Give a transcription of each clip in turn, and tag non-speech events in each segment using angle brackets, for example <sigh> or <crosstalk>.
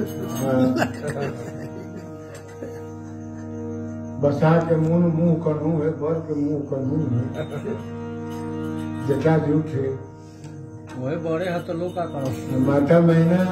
<laughs> बसा के मुँह मुँह करूँ है बर के मुँह करूँ है जटा झूठे वही बड़े है तो लोग का करो माता महीना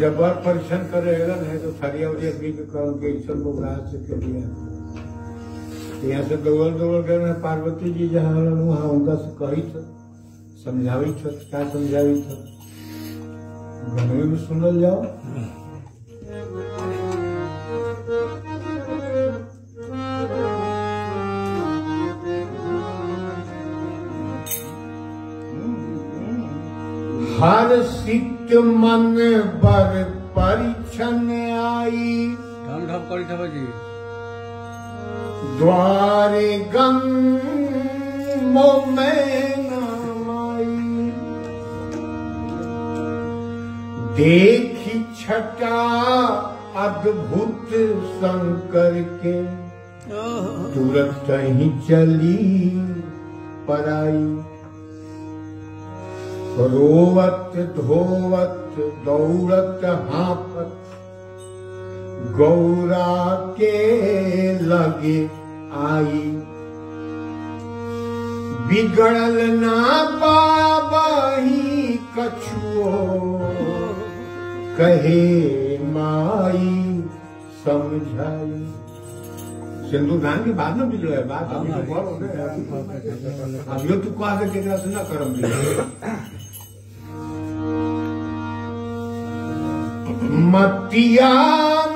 जब बर परीक्षण कर अगन है तो थरिया उरिया के कहो कि ईश्वर को ग्राह से के दिया यहाँ से दौड़ दौड़ कर मैं पार्वती जी जहाँ वहाँ उनका से कही समझावी था क्या समझावी था? गाने भी सुनल जाओ हर सित मन बर परिछन आई। ढम ढम करी जी द्वारे गंगो में देखी छटा अद्भुत शंकर के। तुरंत ही चली पराई। रोवत धोवत दौड़त हाफत गौरा के लगे आई। बिगड़ल ना पाबही कछुओ। कहे माई समझाई। सिंदूर धान के बाद में बिगड़े बात अभी तो हो गए अब यो तू कहा के केकरा से ना करम मतिया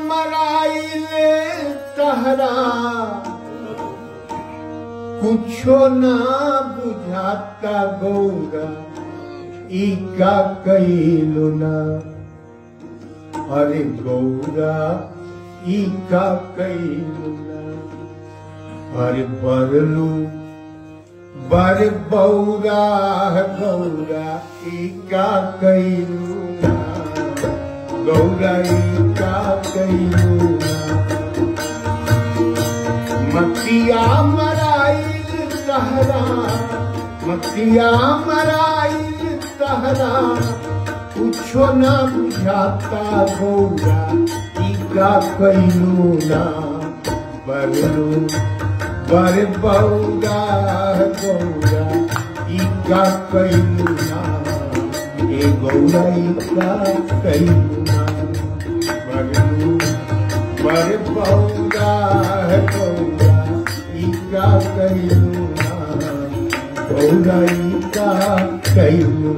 मराइले तहरा, कुछो ना बुझाता गौरा ई का कैलु ना। अरे गौरा ई का कैलु ना अरे बरलू बर बौरा गौरा ई का कैलु ना गौरा ई का कैलु ना मतिया मराइल तहरा मतिया मराइल तहरा कुछो न बुझाता गौरा, टीका कैलू ना बर बौरा गौरा, टीका कैलू ना ए गौरा ईका कैलू ना बर बौरा गौरा ईका कैलू गौरा ईका कैलू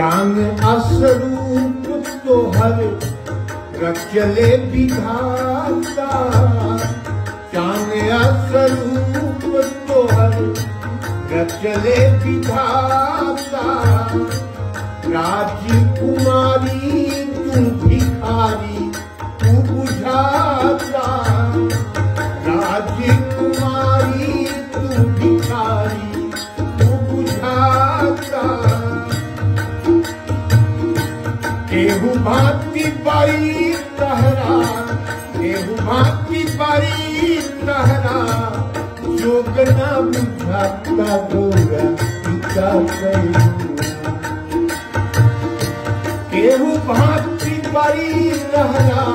चाँद असरूप तोहर रचले विधाता। चाँद असरूप तोहर रचले विधाता। राजकुमारी तू भिखारी, तू बुझाता। केहू भांति पाई तहरा। केहू भांति पाई तहरा। योग न बुझाता गोरा कैलू केहू भांति पाई तहरा।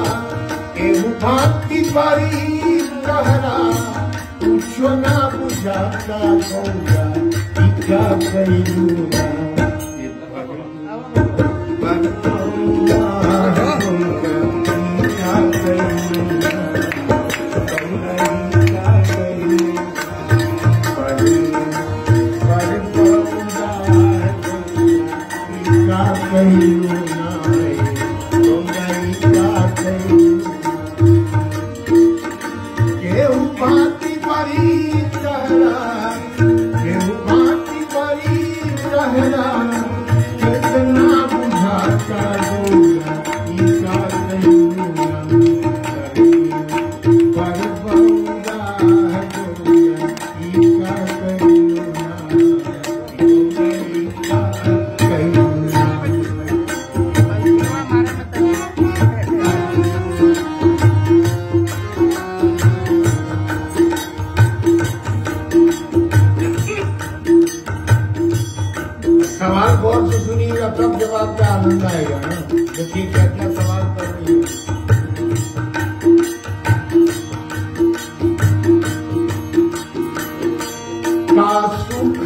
केहू भांति पाई तहरा। कुछो न बुझाता गोरा टीका कैलू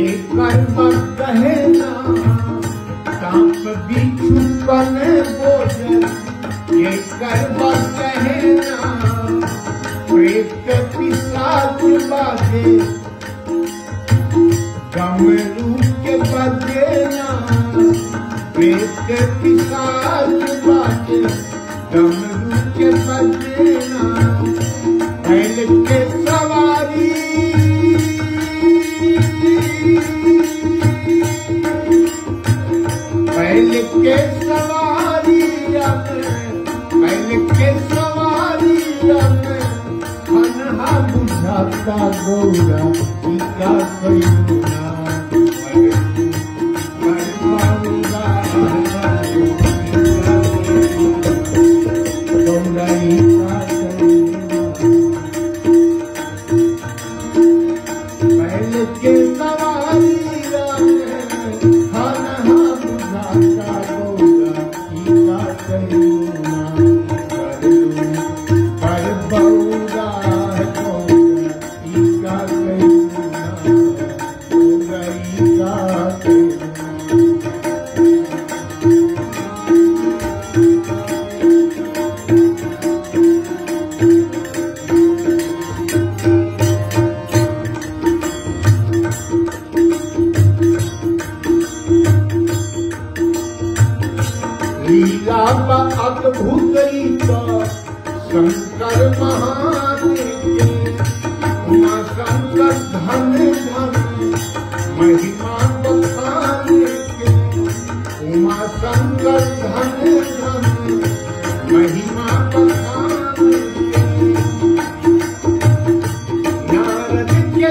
एक कर्म कहे ना सांप बिच्छू कने गोजर एक कर्म कहे ना प्रेत पिशाच बाजे कमरू के बजे ना प्रेत पिशाच बाजे लीला अद्भुत रीता शंकर महान के उमा शंकर धन धन महिमा बखान के उमा शंकर धन धन महिमा बखान के नारद के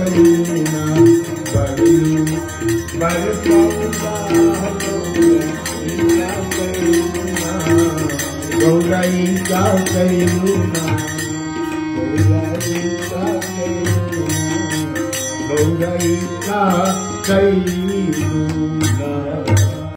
टीका करूना बरनु बर पौदा गौरा टीका करूना गौरा टीका करूना गौरा